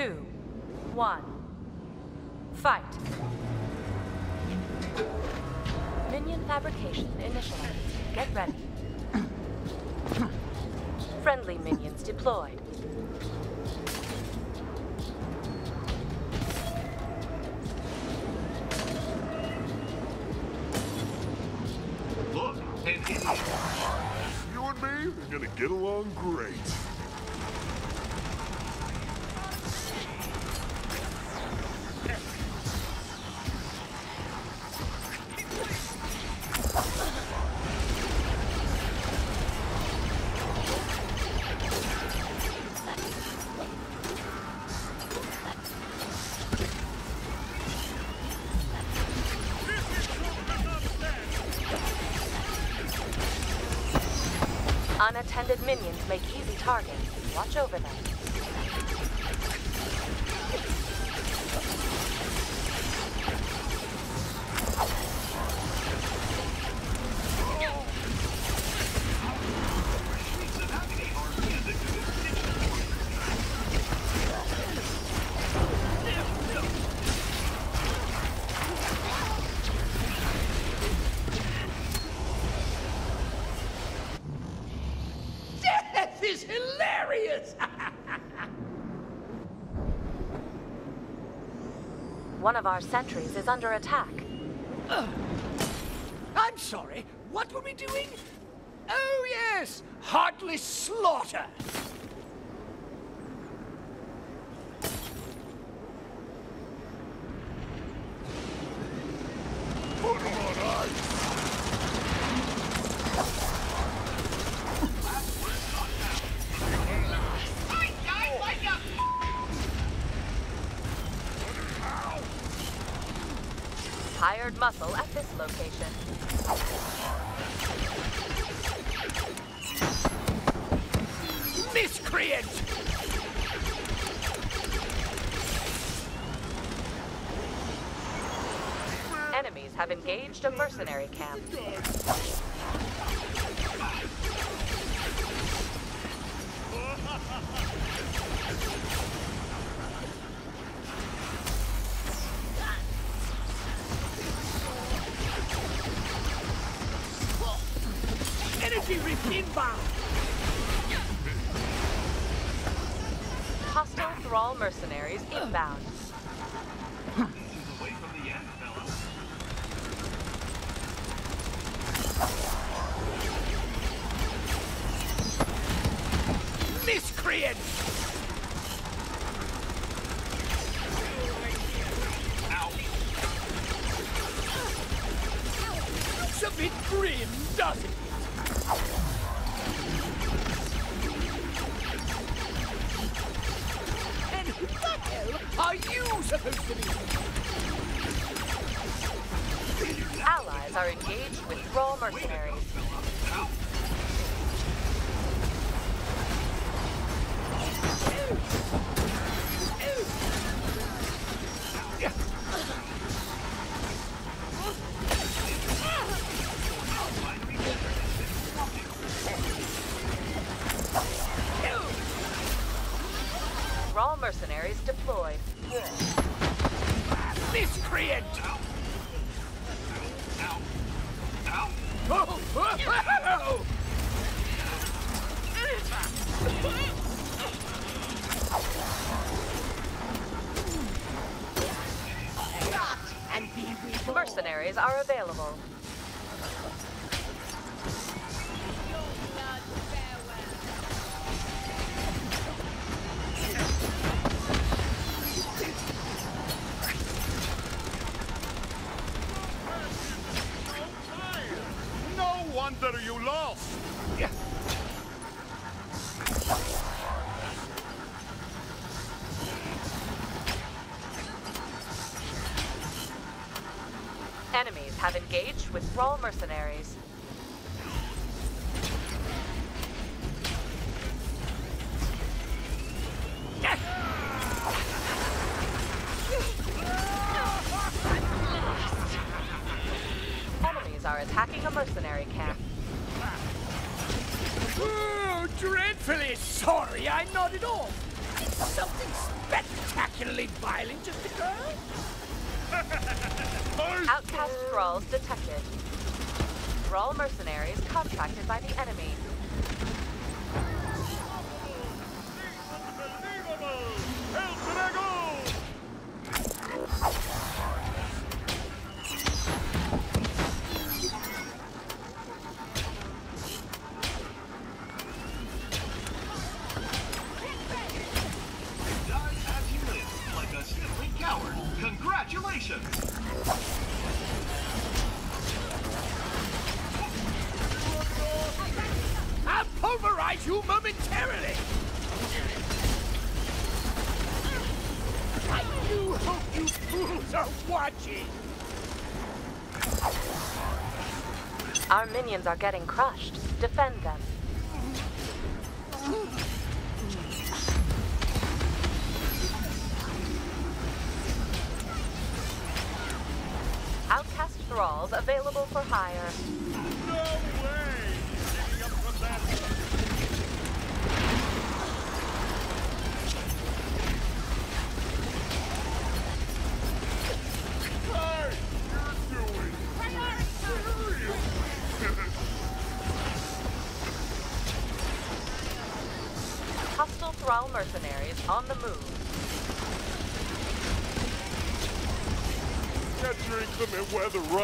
two, one. Fight. Minion fabrication initialized. Get ready. Friendly minions deployed. Look, an idiot. You and me are gonna get along great. Unattended minions make easy targets. Watch over them. Of our sentries is under attack. I'm sorry, what were we doing? Oh, yes, heartless slaughter. Muscle at this location. Miscreant! Enemies have engaged a mercenary camp. Energy rift inbound! Hostile Thrall mercenaries inbound. Away are you supposed to be? Allies are engaged with raw mercenaries. Thrall mercenaries deployed. Mercenaries are available. Enemies have engaged with Thrall mercenaries. Enemies are attacking a mercenary camp. Oh, dreadfully sorry I'm not at all. something spectacularly violent just occurred? Outcast thralls detected. Thrall mercenaries contracted by the enemy. Minions are getting crushed. Defend them. Outcast thralls available for hire. Hey,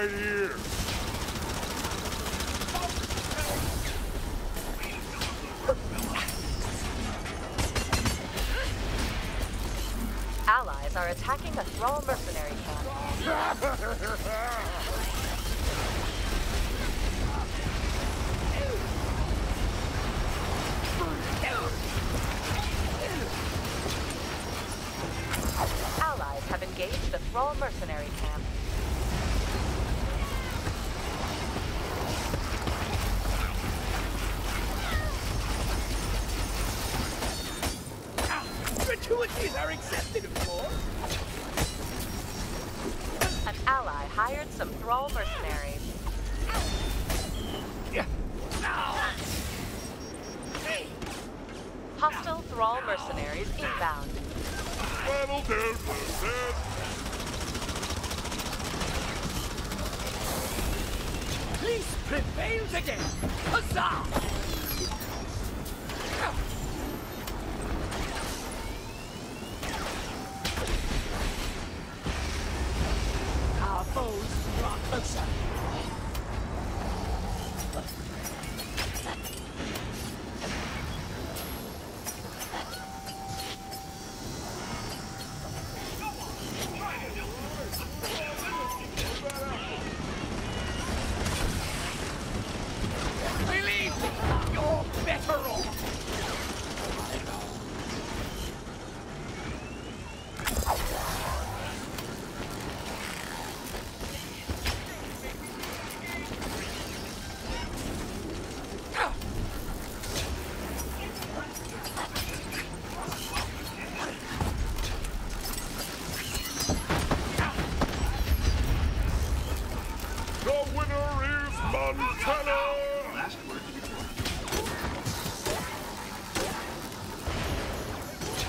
right here. Allies are attacking a thrall mercenary camp. Allies have engaged a thrall mercenary camp. Ally hired some thrall mercenaries. Yeah. Hostile thrall mercenaries inbound. That'll do, Peace prevails again! Huzzah!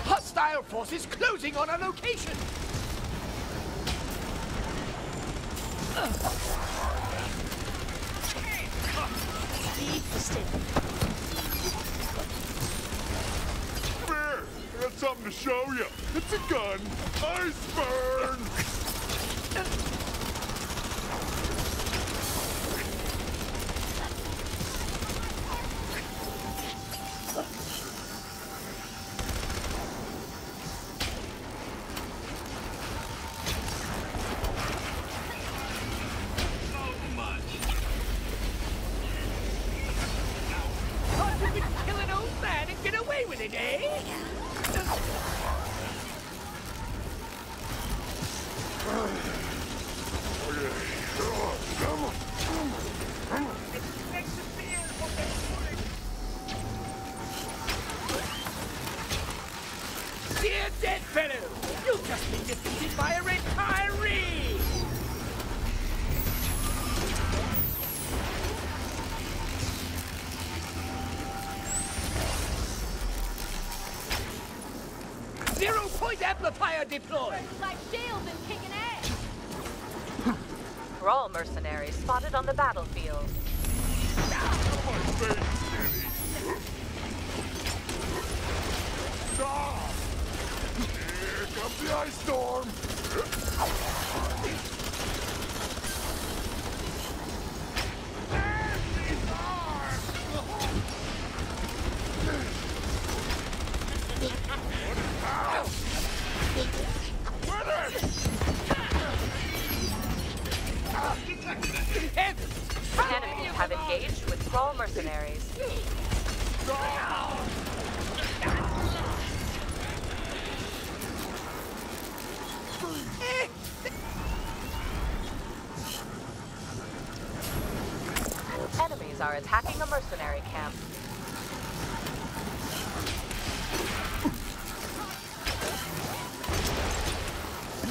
Hostile forces closing on our location. Here, I got something to show you. It's a gun. Ice get Noise amplifier deployed! Like shields and kicking ass. Thrall mercenaries spotted on the battlefield. My face, Kenny. Stop! Here comes the ice storm. Engaged with mercenaries. Enemies are attacking a mercenary camp.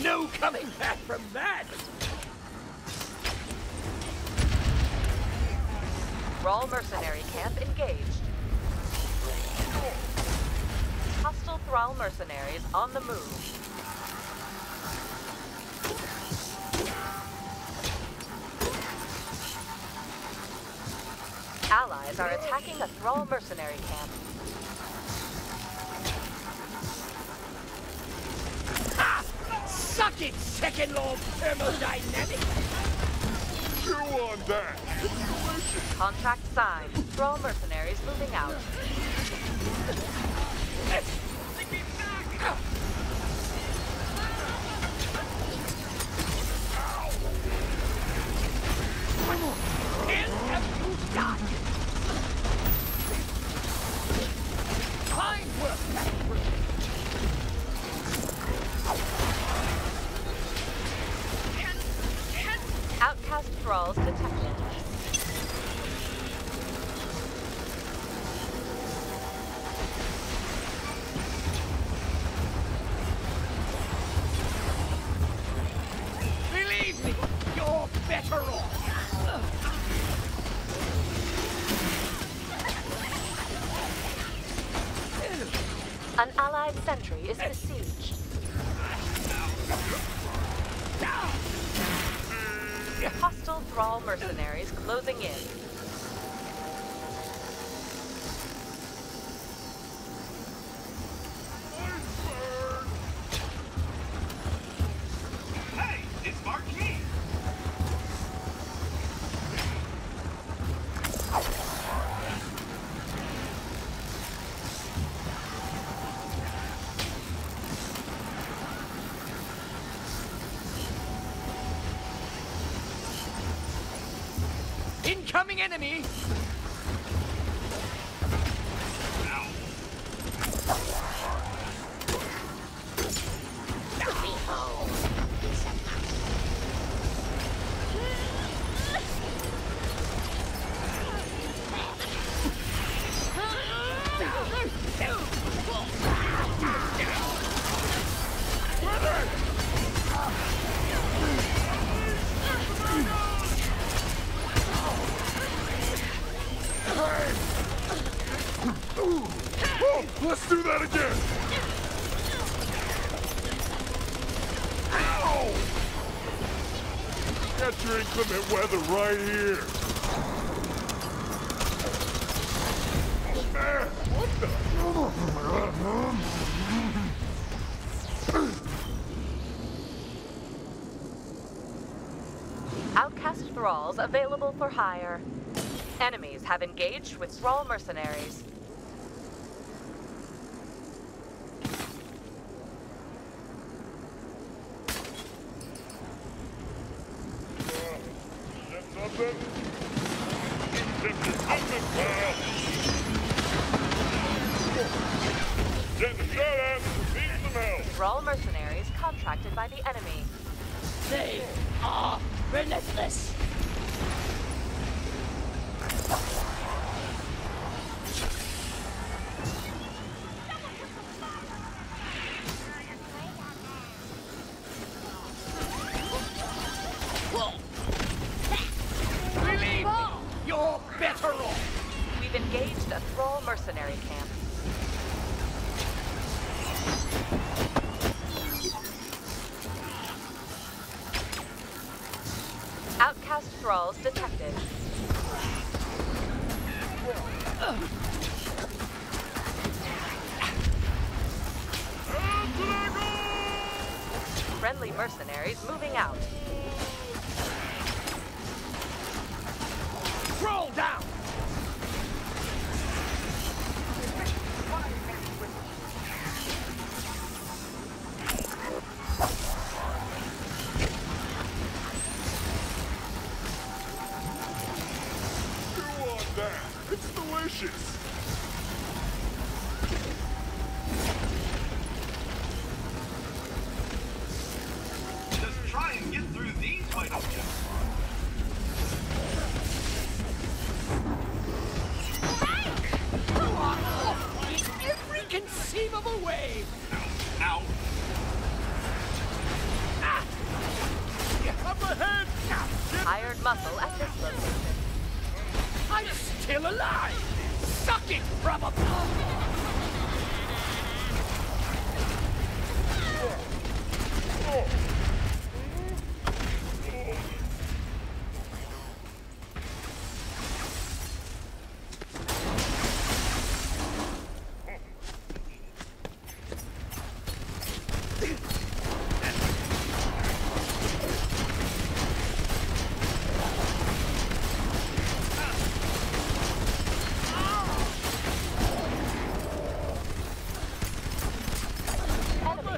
No coming back from that! Thrall mercenary camp engaged. Hostile Thrall mercenaries on the move. Allies are attacking a Thrall mercenary camp. Ah, suck it, second law of thermodynamics! Chew on that. Contract signed. Thrall mercenaries moving out. Fine thralls detected. Believe me, you're better off! An allied sentry is. Thrall mercenaries closing in. Incoming enemy! Right here. Outcast thralls available for hire. Enemies have engaged with Thrall mercenaries. Moving out. Roll down! Hired muscle at this location. I'm still alive! Suck it, probably!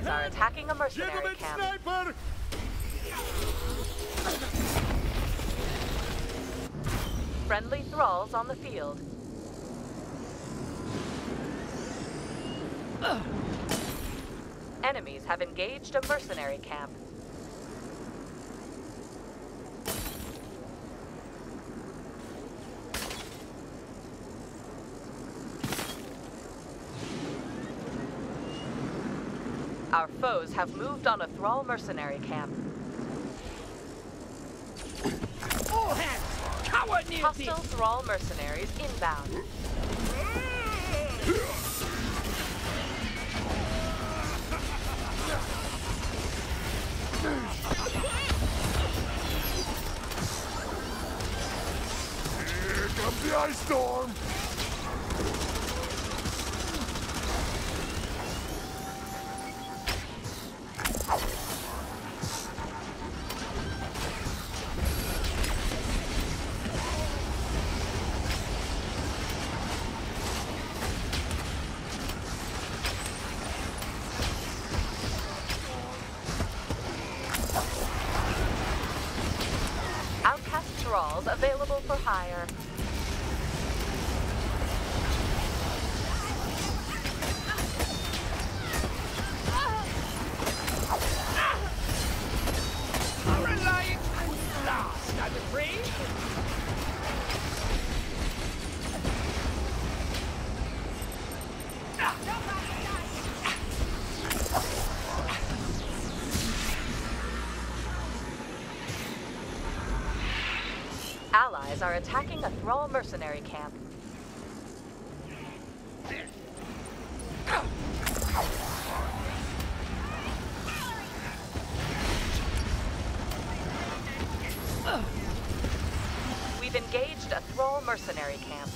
Enemies are attacking a mercenary camp. sniper! Friendly thralls on the field. Enemies have engaged a mercenary camp. Our foes have moved on a thrall mercenary camp. All hands! Cover near the... Hostile thrall mercenaries inbound. Here comes the ice storm! Available for hire. Are attacking a thrall mercenary camp. We've engaged a thrall mercenary camp.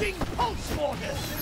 Launching pulse mortars!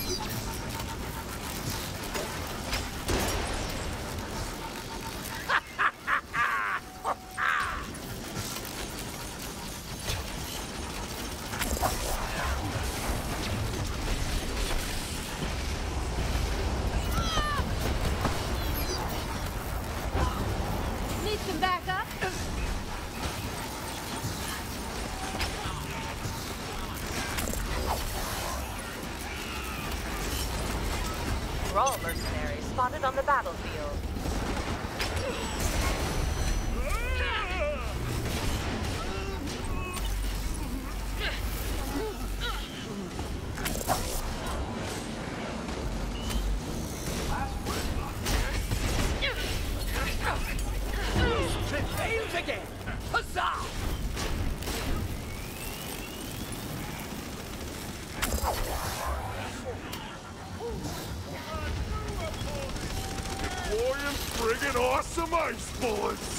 Thrall mercenaries spotted on the battlefield. Prevails again! Huzzah! Friggin' awesome ice bullets!